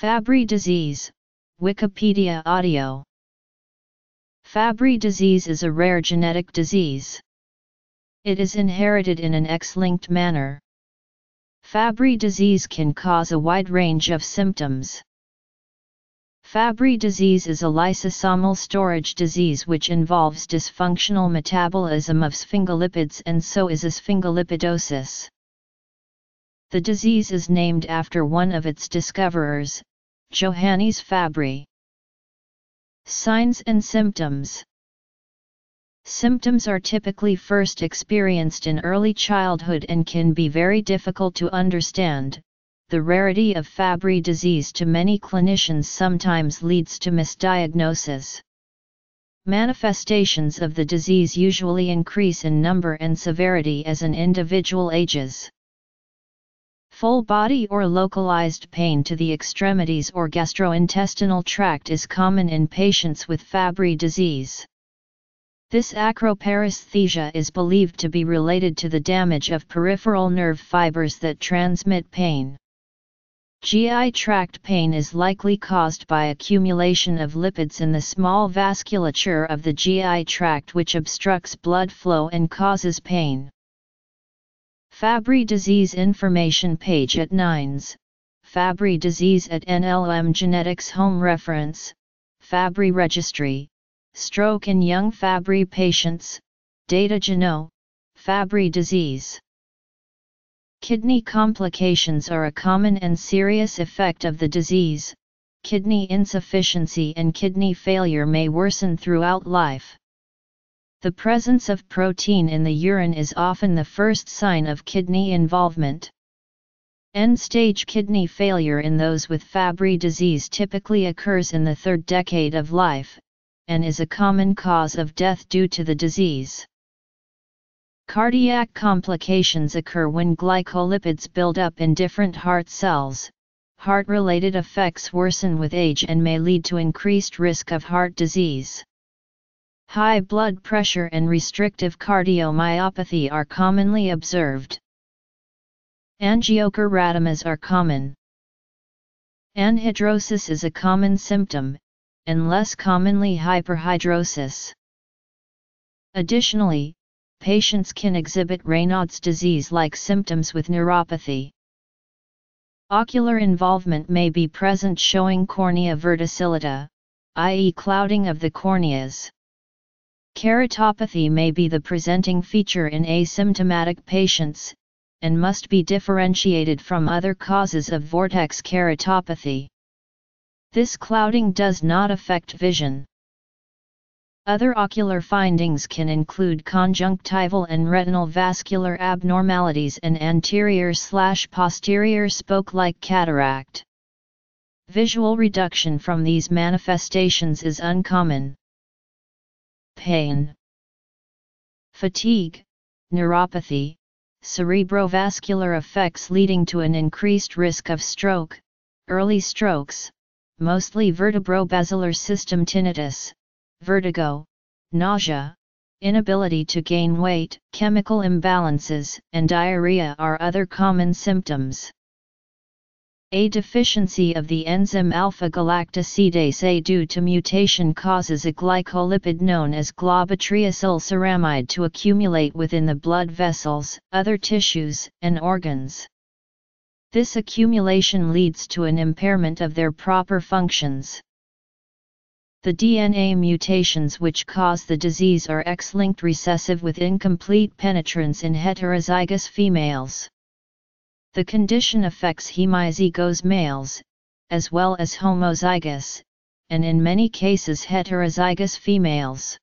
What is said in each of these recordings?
Fabry disease, Wikipedia audio. Fabry disease is a rare genetic disease. It is inherited in an X-linked manner. Fabry disease can cause a wide range of symptoms. Fabry disease is a lysosomal storage disease which involves dysfunctional metabolism of sphingolipids and so is a sphingolipidosis. The disease is named after one of its discoverers, Johannes Fabry. Signs and symptoms Symptoms are typically first experienced in early childhood and can be very difficult to understand. The rarity of Fabry disease to many clinicians sometimes leads to misdiagnosis. Manifestations of the disease usually increase in number and severity as an individual ages. Full body or localized pain to the extremities or gastrointestinal tract is common in patients with Fabry disease. This acroparesthesia is believed to be related to the damage of peripheral nerve fibers that transmit pain. GI tract pain is likely caused by accumulation of lipids in the small vasculature of the GI tract which obstructs blood flow and causes pain. Fabry disease information page at NINDS, Fabry disease at NLM Genetics Home Reference, Fabry Registry, Stroke in Young Fabry Patients, Data Geno, Fabry disease. Kidney complications are a common and serious effect of the disease. Kidney insufficiency and kidney failure may worsen throughout life. The presence of protein in the urine is often the first sign of kidney involvement. End-stage kidney failure in those with Fabry disease typically occurs in the third decade of life, and is a common cause of death due to the disease. Cardiac complications occur when glycolipids build up in different heart cells. Heart-related effects worsen with age and may lead to increased risk of heart disease. High blood pressure and restrictive cardiomyopathy are commonly observed. Angiokeratomas are common. Anhidrosis is a common symptom, and less commonly hyperhidrosis. Additionally, patients can exhibit Raynaud's disease-like symptoms with neuropathy. Ocular involvement may be present showing cornea verticillata, i.e. clouding of the corneas. Keratopathy may be the presenting feature in asymptomatic patients, and must be differentiated from other causes of vortex keratopathy. This clouding does not affect vision. Other ocular findings can include conjunctival and retinal vascular abnormalities and anterior-slash-posterior spoke-like cataract. Visual reduction from these manifestations is uncommon pain, fatigue, neuropathy, cerebrovascular effects leading to an increased risk of stroke, early strokes, mostly vertebrobasilar system tinnitus, vertigo, nausea, inability to gain weight, chemical imbalances, and diarrhea are other common symptoms. A deficiency of the enzyme alpha-galactosidase A due to mutation causes a glycolipid known as globotriaosylceramide to accumulate within the blood vessels, other tissues, and organs. This accumulation leads to an impairment of their proper functions. The DNA mutations which cause the disease are X-linked recessive with incomplete penetrance in heterozygous females. The condition affects hemizygous males, as well as homozygous, and in many cases heterozygous females.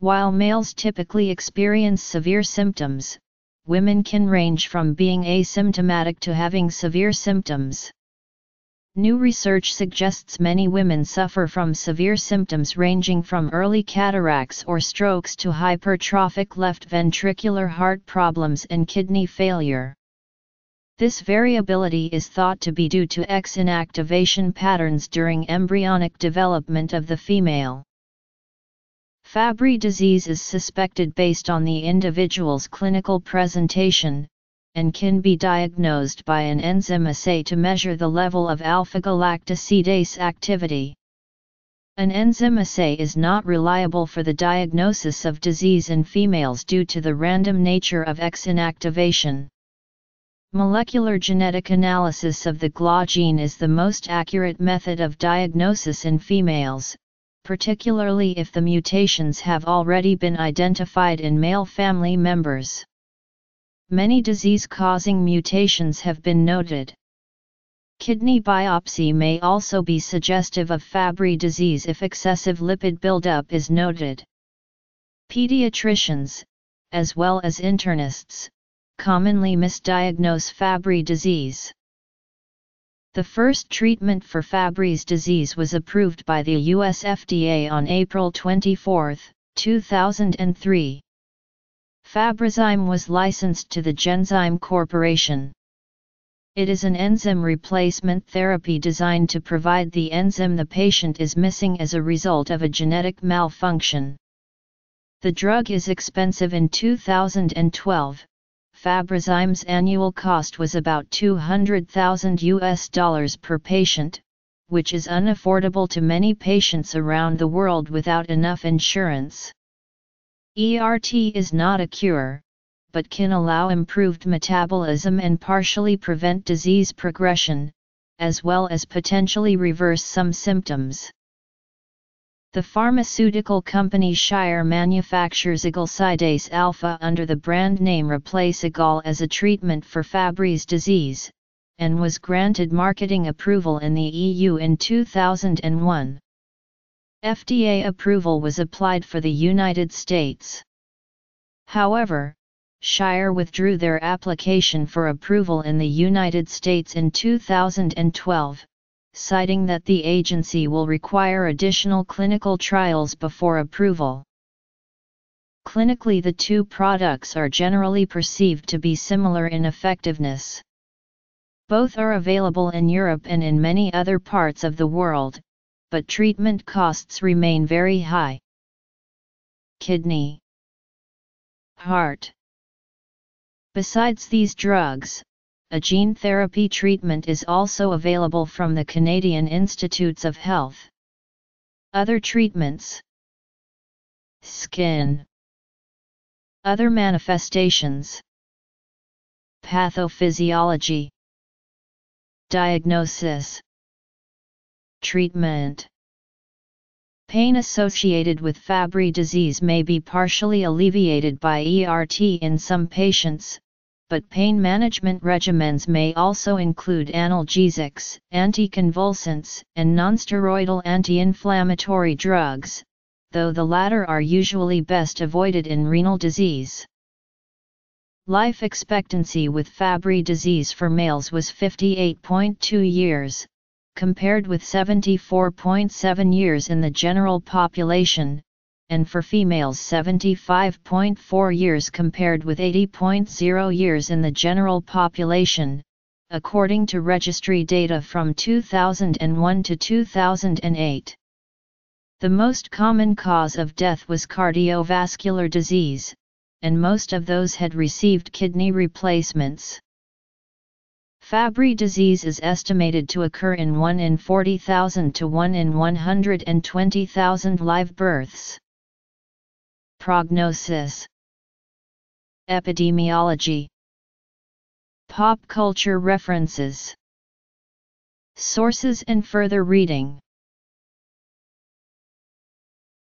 While males typically experience severe symptoms, women can range from being asymptomatic to having severe symptoms. New research suggests many women suffer from severe symptoms ranging from early cataracts or strokes to hypertrophic left ventricular heart problems and kidney failure. This variability is thought to be due to X inactivation patterns during embryonic development of the female. Fabry disease is suspected based on the individual's clinical presentation, and can be diagnosed by an enzyme assay to measure the level of alpha-galactosidase activity. An enzyme assay is not reliable for the diagnosis of disease in females due to the random nature of X inactivation. Molecular genetic analysis of the GLA gene is the most accurate method of diagnosis in females, particularly if the mutations have already been identified in male family members. Many disease-causing mutations have been noted. Kidney biopsy may also be suggestive of Fabry disease if excessive lipid buildup is noted. Pediatricians, as well as internists, commonly misdiagnose Fabry disease. The first treatment for Fabry's disease was approved by the US FDA on April 24, 2003. Fabrazyme was licensed to the Genzyme Corporation. It is an enzyme replacement therapy designed to provide the enzyme the patient is missing as a result of a genetic malfunction. The drug is expensive in 2012. Fabrazyme's annual cost was about 200,000 US dollars per patient, which is unaffordable to many patients around the world without enough insurance. ERT is not a cure, but can allow improved metabolism and partially prevent disease progression, as well as potentially reverse some symptoms. The pharmaceutical company Shire manufactures agalsidase alpha under the brand name Replagal as a treatment for Fabry's disease, and was granted marketing approval in the EU in 2001. FDA approval was applied for the United States. However, Shire withdrew their application for approval in the United States in 2012, citing that the agency will require additional clinical trials before approval. Clinically the two products are generally perceived to be similar in effectiveness. Both are available in Europe and in many other parts of the world, but treatment costs remain very high. Kidney Heart Besides these drugs, a gene therapy treatment is also available from the Canadian Institutes of Health. Other treatments. Skin. Other manifestations. Pathophysiology. Diagnosis. Treatment. Pain associated with Fabry disease may be partially alleviated by ERT in some patients, but pain management regimens may also include analgesics, anticonvulsants, and nonsteroidal anti-inflammatory drugs, though the latter are usually best avoided in renal disease. Life expectancy with Fabry disease for males was 58.2 years, compared with 74.7 years in the general population, and for females 75.4 years compared with 80.0 years in the general population, according to registry data from 2001 to 2008. The most common cause of death was cardiovascular disease, and most of those had received kidney replacements. Fabry disease is estimated to occur in 1 in 40,000 to 1 in 120,000 live births. Prognosis. Epidemiology. Pop culture references. Sources and further reading